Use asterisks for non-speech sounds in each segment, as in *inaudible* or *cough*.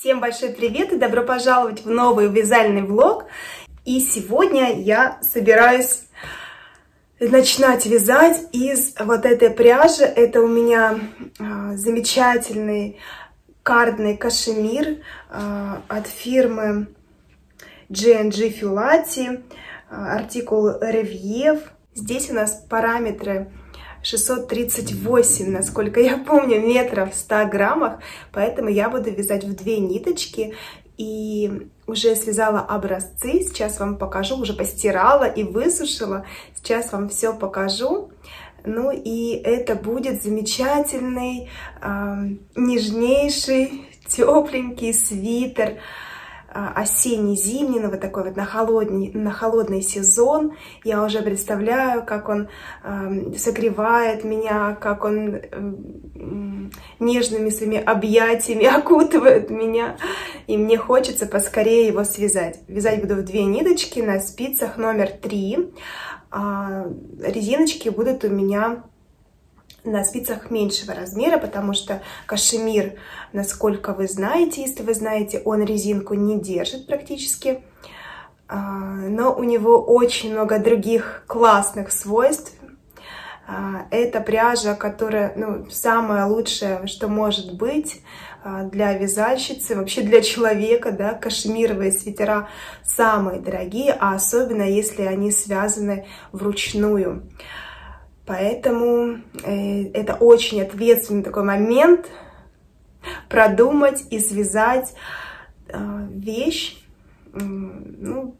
Всем большой привет и добро пожаловать в новый вязальный влог. И сегодня я собираюсь начинать вязать из вот этой пряжи. Это у меня э, замечательный кардный кашемир э, от фирмы G&G Filati, э, артикул Ревьев. Здесь у нас параметры 638, насколько я помню, метров в 100 граммах, поэтому я буду вязать в две ниточки. И уже связала образцы, сейчас вам покажу, уже постирала и высушила, сейчас вам все покажу. Ну и это будет замечательный, э, нежнейший, тепленький свитер, а, осенний-зимний, ну вот такой вот на холодный, на холодный сезон. Я уже представляю, как он э, согревает меня, как он э, нежными своими объятиями *laughs* окутывает меня. И мне хочется поскорее его связать. Вязать буду в две ниточки на спицах номер три. А резиночки будут у меня на спицах меньшего размера, потому что кашемир, насколько вы знаете, если вы знаете, он резинку не держит практически. А, но у него очень много других классных свойств. А, это пряжа, которая ну, самое лучшее, что может быть а, для вязальщицы, вообще для человека, да, кашемировые свитера самые дорогие, а особенно если они связаны вручную. Поэтому э, это очень ответственный такой момент продумать и связать э, вещь, э, ну,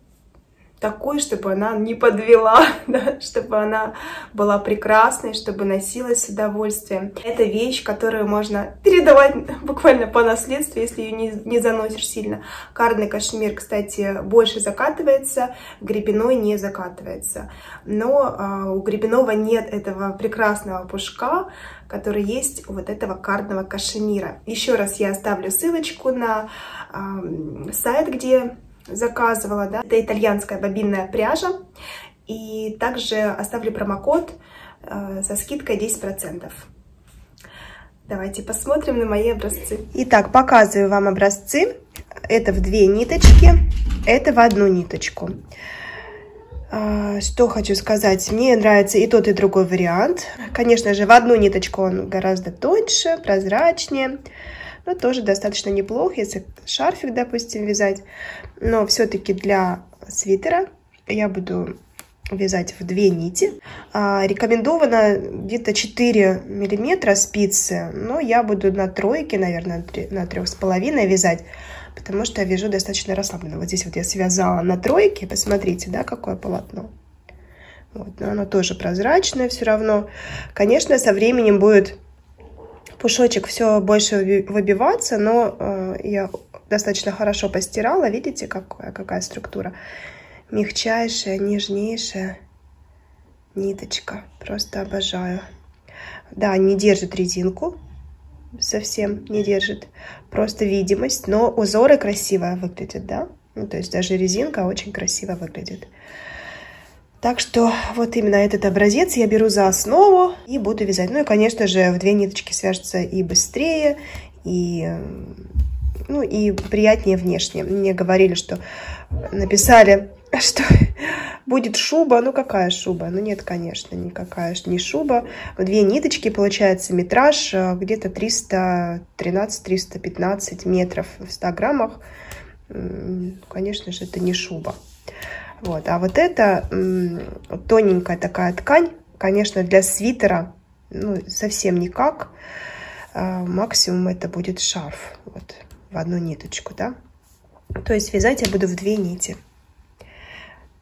такой, чтобы она не подвела, *laughs* да, чтобы она была прекрасной, чтобы носилась с удовольствием. Это вещь, которую можно передавать буквально по наследству, если ее не, не заносишь сильно. Кардный кашемир, кстати, больше закатывается, гребеной не закатывается. Но э, у гребеного нет этого прекрасного пушка, который есть у вот этого кардного кашемира. Еще раз я оставлю ссылочку на э, сайт, где заказывала, да, это итальянская бобинная пряжа. И также оставлю промокод э, со скидкой 10%. Давайте посмотрим на мои образцы. Итак, показываю вам образцы. Это в две ниточки, это в одну ниточку. А, что хочу сказать, мне нравится и тот, и другой вариант. Конечно же, в одну ниточку он гораздо тоньше, прозрачнее ну, тоже достаточно неплохо, если шарфик, допустим, вязать. Но все-таки для свитера я буду вязать в две нити. А, рекомендовано где-то 4 миллиметра спицы, но я буду на тройке, наверное, на трех с половиной вязать, потому что я вяжу достаточно расслабленно. Вот здесь вот я связала на тройке, посмотрите, да, какое полотно. Вот, но оно тоже прозрачное все равно. Конечно, со временем будет пушочек все больше выбиваться, но э, я достаточно хорошо постирала. Видите, какая, какая структура? Мягчайшая, нежнейшая ниточка. Просто обожаю. Да, не держит резинку. Совсем не держит. Просто видимость. Но узоры красиво выглядят, да? Ну, то есть даже резинка очень красиво выглядит. Так что вот именно этот образец я беру за основу и буду вязать. Ну и, конечно же, в две ниточки свяжется и быстрее, и, ну, и приятнее внешне. Мне говорили, что написали, *laughs* что будет шуба. Ну, какая шуба? Ну, нет, конечно, никакая не шуба. В две ниточки получается метраж э, где-то 313-315 метров в 100 граммах. Конечно же, это не шуба. Вот. А вот эта тоненькая такая ткань, конечно, для свитера ну, совсем никак. А, максимум это будет шарф. Вот, в одну ниточку, да. То есть вязать я буду в две нити.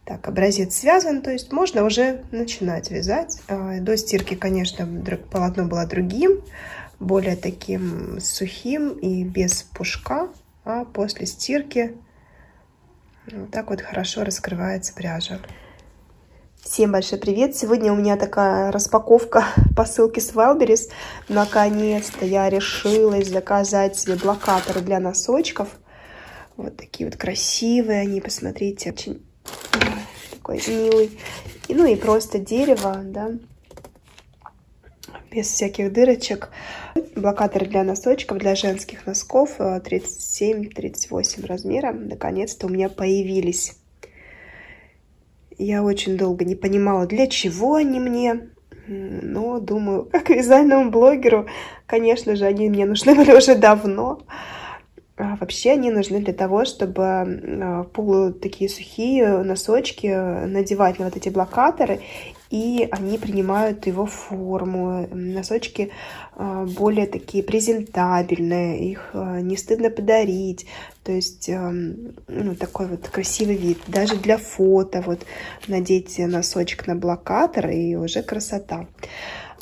Так, образец связан, то есть можно уже начинать вязать. А, до стирки, конечно, полотно было другим, более таким сухим и без пушка. А после стирки вот так вот хорошо раскрывается пряжа. Всем большой привет! Сегодня у меня такая распаковка *laughs* посылки с Wildberries. Наконец-то я решилась заказать себе блокаторы для носочков. Вот такие вот красивые они, посмотрите. Очень такой милый. И, ну и просто дерево, да. Без всяких дырочек. Блокаторы для носочков, для женских носков 37-38 э, размера наконец-то у меня появились. Я очень долго не понимала, для чего они мне, но думаю, *laughs* как вязальному блогеру, конечно же, они мне нужны *laughs* были уже давно. А вообще они нужны для того, чтобы а, полу такие сухие носочки надевать на вот эти блокаторы, и они принимают его форму. Носочки а, более такие презентабельные, их не стыдно подарить. То есть, ну, такой вот красивый вид. Даже для фото вот надеть носочек на блокатор, и уже красота.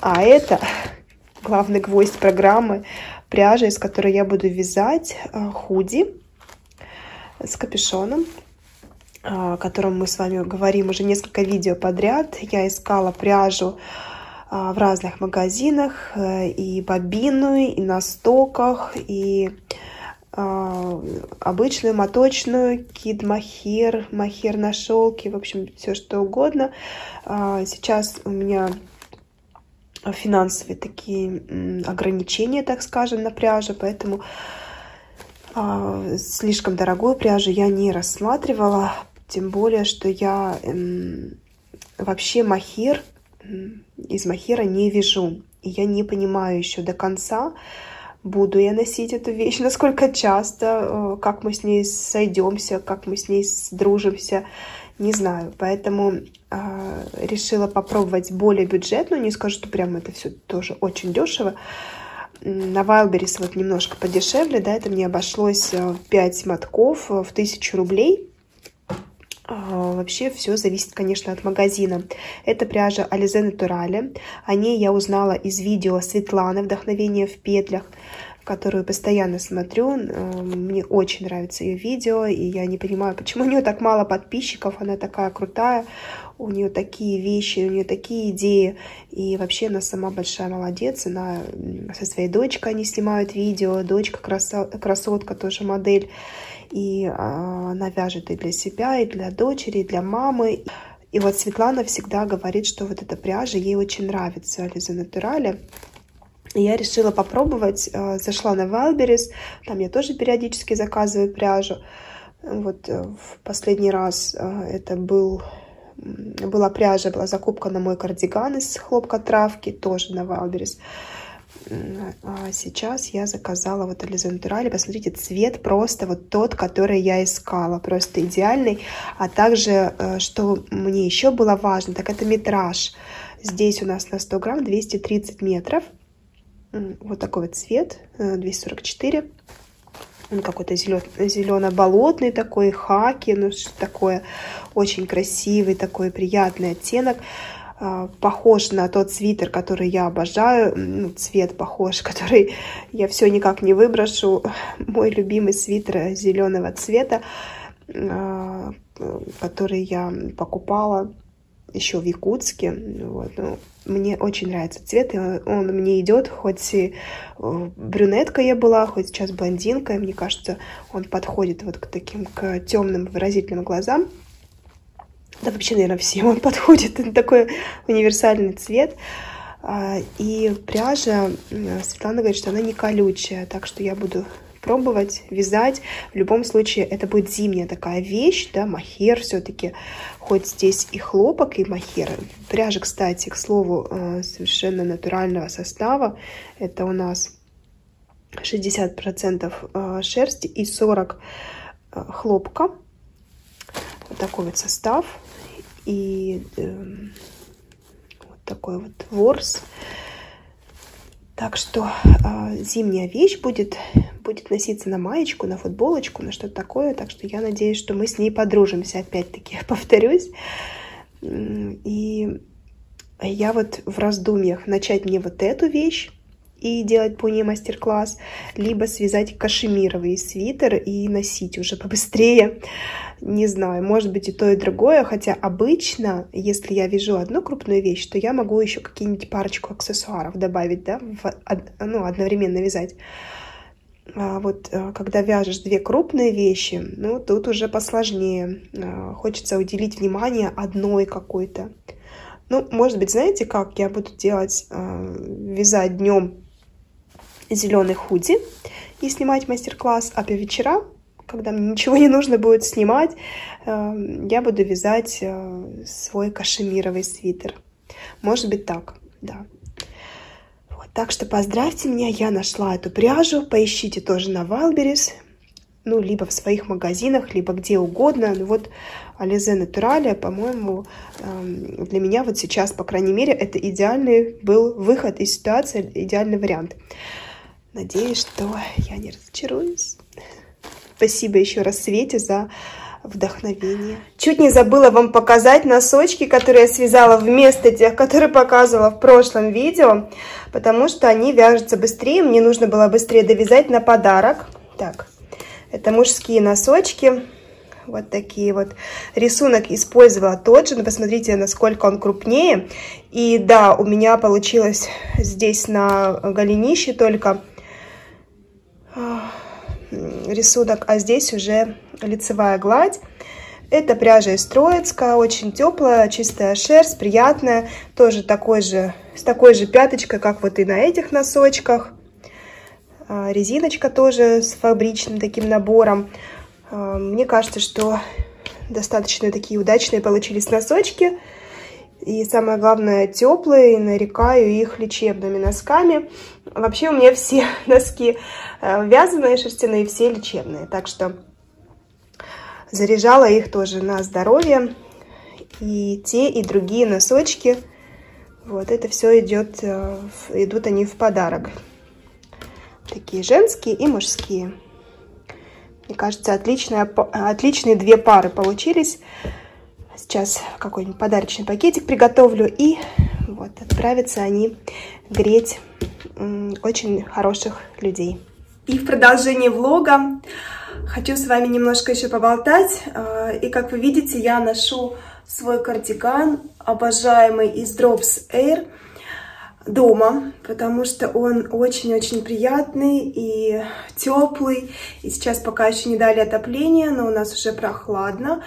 А это *laughs* главный гвоздь программы пряжа, из которой я буду вязать э, худи с капюшоном, о котором мы с вами говорим уже несколько видео подряд. Я искала пряжу э, в разных магазинах, э, и бобинную, и на стоках, и обычную моточную, кид махер, махер на шелке, в общем, все что угодно. Сейчас у меня финансовые такие ограничения, так скажем, на пряже, поэтому а, слишком дорогую пряжу я не рассматривала, тем более, что я эм, вообще махир, из махира не вяжу. И я не понимаю еще до конца, буду я носить эту вещь, *laughs* насколько часто, э, как мы с ней сойдемся, как мы с ней сдружимся не знаю. Поэтому э, решила попробовать более бюджетную. Не скажу, что прям это все тоже очень дешево. На Wildberries вот немножко подешевле, да, это мне обошлось 5 э, мотков э, в 1000 рублей. Вообще все зависит, конечно, от магазина. Это пряжа Alize Naturale. О ней я узнала из видео Светланы «Вдохновение в петлях» которую постоянно смотрю. Мне очень нравится ее видео, и я не понимаю, почему у нее так мало подписчиков. Она такая крутая, у нее такие вещи, у нее такие идеи. И вообще она сама большая молодец. Она со своей дочкой они снимают видео. Дочка красотка, тоже модель. И а, она вяжет и для себя, и для дочери, и для мамы. И вот Светлана всегда говорит, что вот эта пряжа ей очень нравится, Ализа Натурале я решила попробовать. Э, зашла на Wildberries, там я тоже периодически заказываю пряжу. Вот э, в последний раз э, это был, была пряжа, была закупка на мой кардиган из хлопка травки, тоже на Wildberries. А сейчас я заказала вот Ализа Натурали. Посмотрите, цвет просто вот тот, который я искала. Просто идеальный. А также, что мне еще было важно, так это метраж. Здесь у нас на 100 грамм 230 метров. Вот такой вот цвет, 244. Он какой-то зелено-болотный такой, хаки, ну что такое. Очень красивый такой, приятный оттенок. А, похож на тот свитер, который я обожаю. Ну, цвет похож, *laughs* который я все никак не выброшу. Мой любимый свитер зеленого цвета, а, который я покупала еще в Якутске. Вот. Ну, мне очень нравится цвет, и он мне идет, хоть и э, брюнетка я была, хоть сейчас блондинка, и мне кажется, он подходит вот к таким к темным выразительным глазам. Да вообще, наверное, всем он *laughs* подходит, это такой универсальный цвет. А, и пряжа, Светлана говорит, что она не колючая, так что я буду пробовать, вязать. В любом случае, это будет зимняя такая вещь, да, махер все-таки, хоть здесь и хлопок, и махер. Пряжа, кстати, к слову, э, совершенно натурального состава. Это у нас 60% э, шерсти и 40% э, хлопка. Вот такой вот состав. И э, вот такой вот ворс. Так что э, зимняя вещь будет будет носиться на маечку, на футболочку, на что-то такое. Так что я надеюсь, что мы с ней подружимся, опять-таки, *laughs* повторюсь. И я вот в раздумьях начать мне вот эту вещь и делать по ней мастер-класс, либо связать кашемировый свитер и носить уже побыстрее. Не знаю, может быть и то, и другое, хотя обычно, если я вяжу одну крупную вещь, то я могу еще какие-нибудь парочку аксессуаров добавить, да, в, ну, одновременно вязать. А вот э, когда вяжешь две крупные вещи, ну, тут уже посложнее. А, хочется уделить внимание одной какой-то. Ну, может быть, знаете как? Я буду делать, э, вязать днем зеленый худи и снимать мастер-класс, а по вечерам, когда мне ничего не нужно будет снимать, э, я буду вязать э, свой кашемировый свитер. Может быть так, да. Вот, так что поздравьте меня, я нашла эту пряжу, поищите тоже на Валберис, ну, либо в своих магазинах, либо где угодно. Ну, вот Ализе Натурале, по-моему, эм, для меня вот сейчас, по крайней мере, это идеальный был выход из ситуации, идеальный вариант. Надеюсь, что я не разочаруюсь. Спасибо еще раз Свете за вдохновение. Чуть не забыла вам показать носочки, которые я связала вместо тех, которые показывала в прошлом видео, потому что они вяжутся быстрее, мне нужно было быстрее довязать на подарок. Так, это мужские носочки, вот такие вот. Рисунок использовала тот же, но посмотрите, насколько он крупнее. И да, у меня получилось здесь на голенище только рисунок, а здесь уже лицевая гладь. Это пряжа из Троицка, очень теплая, чистая шерсть, приятная. Тоже такой же, с такой же пяточкой, как вот и на этих носочках. А, резиночка тоже с фабричным таким набором. А, мне кажется, что достаточно такие удачные получились носочки. И самое главное, теплые, нарекаю их лечебными носками. Вообще у меня все *laughs* носки э, вязаные, шерстяные, все лечебные. Так что заряжала их тоже на здоровье. И те, и другие носочки. Вот это все идет, э, идут они в подарок. Такие женские и мужские. Мне кажется, отличные, отличные две пары получились. Сейчас какой-нибудь подарочный пакетик приготовлю. И вот отправятся они греть очень хороших людей. И в продолжении влога хочу с вами немножко еще поболтать. А, и как вы видите, я ношу свой кардиган, обожаемый из Drops Air, дома, потому что он очень-очень приятный и теплый. И сейчас пока еще не дали отопление, но у нас уже прохладно.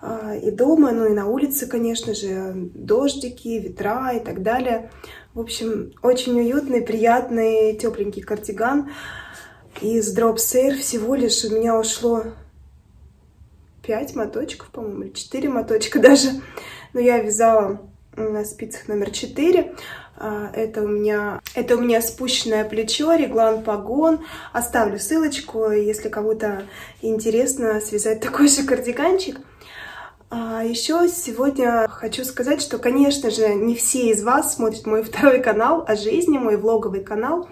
А, и дома, ну и на улице, конечно же, дождики, ветра и так далее. В общем, очень уютный, приятный, тепленький кардиган. Из Drop Air всего лишь у меня ушло 5 моточков, по-моему, или 4 моточка *laughs* даже. Но я вязала на спицах номер 4. А, это у меня, это у меня спущенное плечо, реглан погон. Оставлю ссылочку, если кому-то интересно связать *laughs* такой же кардиганчик. А еще сегодня хочу сказать, что, конечно же, не все из вас смотрят мой *laughs* второй канал о жизни, мой влоговый канал,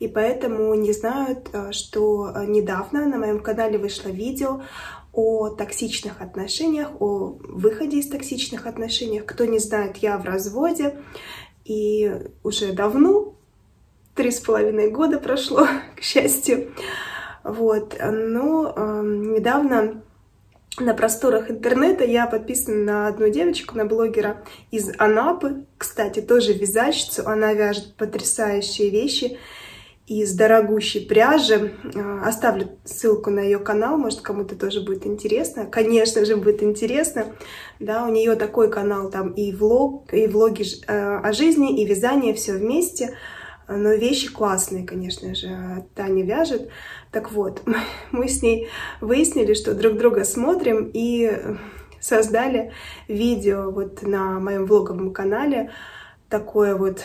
и поэтому не знают, э, что недавно на моем канале вышло видео о токсичных отношениях, о выходе из токсичных отношений. Кто не знает, я в разводе, и уже давно, три с половиной года прошло, *laughs* к счастью. Вот, но э, недавно на просторах интернета я подписана на одну девочку, на блогера из Анапы, кстати, тоже вязальщицу, она вяжет потрясающие вещи из дорогущей пряжи. А, оставлю ссылку на ее канал, может кому-то тоже будет интересно. Конечно же, будет интересно. Да, у нее такой канал, там и влог, и влоги э, о жизни, и вязание, все вместе. Но вещи классные, конечно же, Таня вяжет. Так вот, *laughs* мы с ней выяснили, что друг друга смотрим и создали видео вот на моем влоговом канале. Такое вот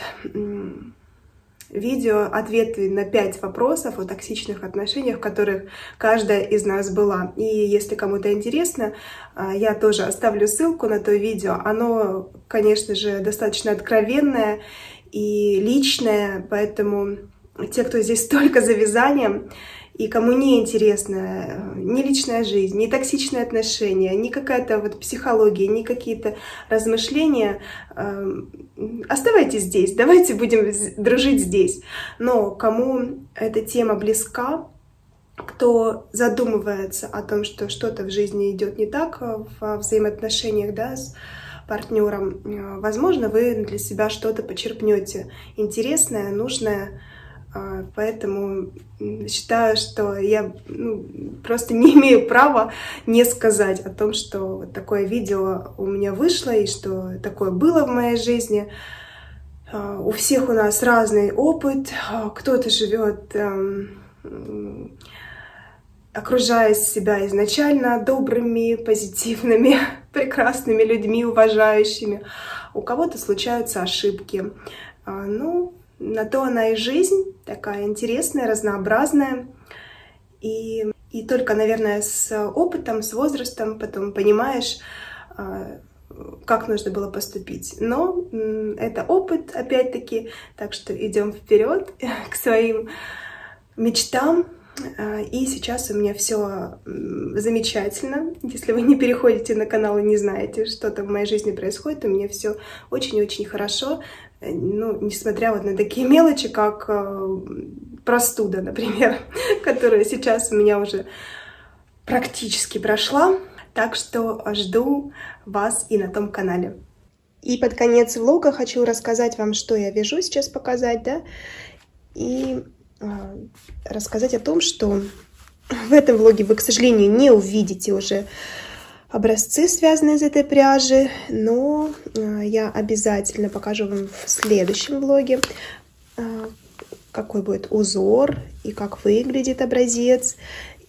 видео ответы на пять вопросов о токсичных отношениях, в которых каждая из нас была. И если кому-то интересно, а, я тоже оставлю ссылку на то видео. Оно, конечно же, достаточно откровенное и личное, поэтому те, кто здесь *laughs* только за вязанием, и кому не интересна э, ни личная жизнь, ни токсичные отношения, ни какая-то вот психология, ни какие-то размышления, эм, оставайтесь здесь, *laughs* давайте будем дружить здесь. Но кому эта тема близка, кто задумывается о том, что что-то в жизни идет не так в взаимоотношениях да, с партнером, э, возможно, вы для себя что-то почерпнете интересное, нужное, а, поэтому считаю, что я ну, просто не имею права не сказать о том, что вот такое видео у меня вышло и что такое было в моей жизни. А, у всех у нас разный опыт, кто-то живет эм, окружая себя изначально добрыми, позитивными, *laughs* прекрасными людьми, уважающими. У кого-то случаются ошибки. Ну, на то она и жизнь, такая интересная, разнообразная. И, и только, наверное, с опытом, с возрастом потом понимаешь, а, как нужно было поступить. Но это опыт, опять-таки, так что идем вперед *laughs* к своим мечтам. А, и сейчас у меня все замечательно. Если вы не переходите на канал и не знаете, что там в моей жизни происходит, у меня все очень-очень хорошо ну, несмотря вот на такие мелочи, как э, простуда, например, *laughs* которая сейчас у меня уже практически прошла. Так что жду вас и на том канале. И под конец влога хочу рассказать вам, что я вяжу сейчас показать, да, и э, рассказать о том, что в этом влоге вы, к сожалению, не увидите уже образцы, связанные из этой пряжи, но э, я обязательно покажу вам в следующем влоге, э, какой будет узор и как выглядит образец.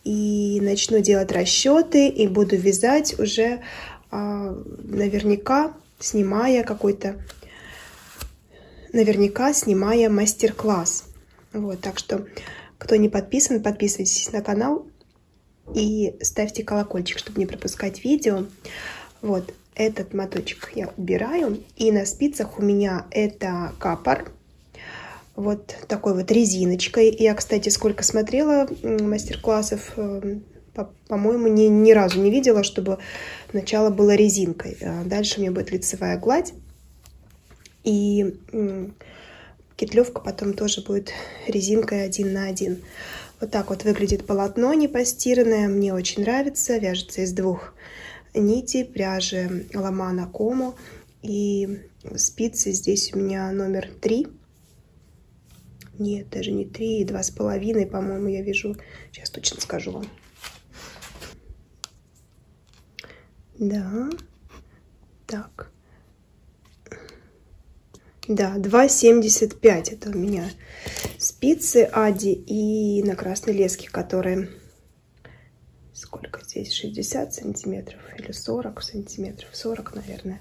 И начну делать расчеты и буду вязать уже э, наверняка, снимая какой-то, наверняка снимая мастер-класс. Вот, так что, кто не подписан, подписывайтесь на канал, и ставьте колокольчик, чтобы не пропускать видео. Вот этот моточек я убираю. И на спицах у меня это капор. Вот такой вот резиночкой. Я, кстати, сколько смотрела мастер-классов, э, по-моему, ни, ни разу не видела, чтобы начало было резинкой. А дальше у меня будет лицевая гладь. И кетлевка потом тоже будет резинкой один на один. Вот так вот выглядит полотно непостиранное. Мне очень нравится. Вяжется из двух нитей пряжи Ламана Кому. И спицы здесь у меня номер три. Нет, даже не три, два с половиной, по-моему, я вяжу. Сейчас точно скажу вам. Да. Так. Да, 2,75 это у меня спицы Ади и на красной леске, которые сколько здесь, 60 сантиметров или 40 сантиметров, 40, наверное.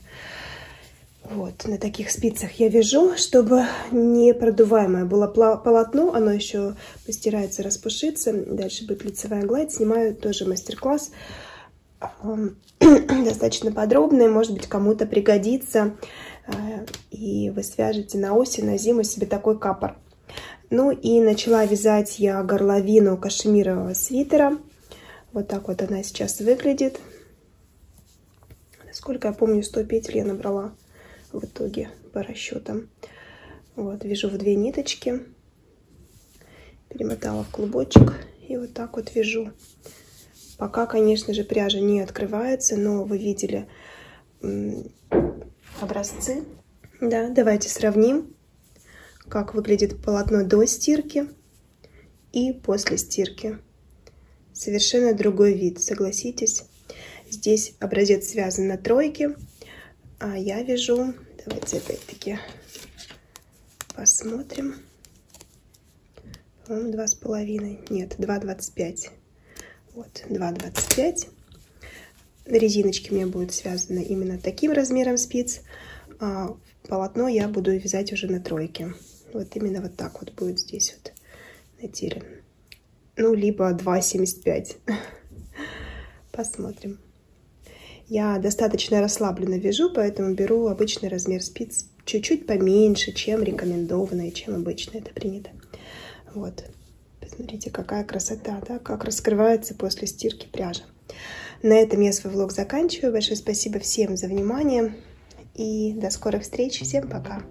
Вот, на таких спицах я вяжу, чтобы не продуваемое было полотно, оно еще постирается, распушится. Дальше будет лицевая гладь. Снимаю тоже мастер-класс, *clears throat* достаточно подробный, может быть, кому-то пригодится. Э, и вы свяжете на осень, на зиму себе такой капор. Ну и начала вязать я горловину кашемирового свитера. Вот так вот она сейчас выглядит. Насколько я помню, 100 петель я набрала в итоге по расчетам. Вот, вяжу в две ниточки. Перемотала в клубочек и вот так вот вяжу. Пока, конечно же, пряжа не открывается, но вы видели образцы. Да, давайте сравним, как выглядит полотно до стирки и после стирки. Совершенно другой вид, согласитесь. Здесь образец связан на тройке, а я вяжу, давайте опять-таки посмотрим. По-моему, два с половиной. Нет, 2,25. Вот, 2,25 резиночки у меня будут связаны именно таким размером спиц, а полотно я буду вязать уже на тройке. Вот именно вот так вот будет здесь вот на теле. Ну, либо 2,75. *laughs* Посмотрим. Я достаточно расслабленно вяжу, поэтому беру обычный размер спиц чуть-чуть поменьше, чем рекомендованно и чем обычно это принято. Вот. Посмотрите, какая красота, да, как раскрывается после стирки пряжа. На этом я свой влог заканчиваю. Большое спасибо всем за внимание. И до скорых встреч. Всем пока.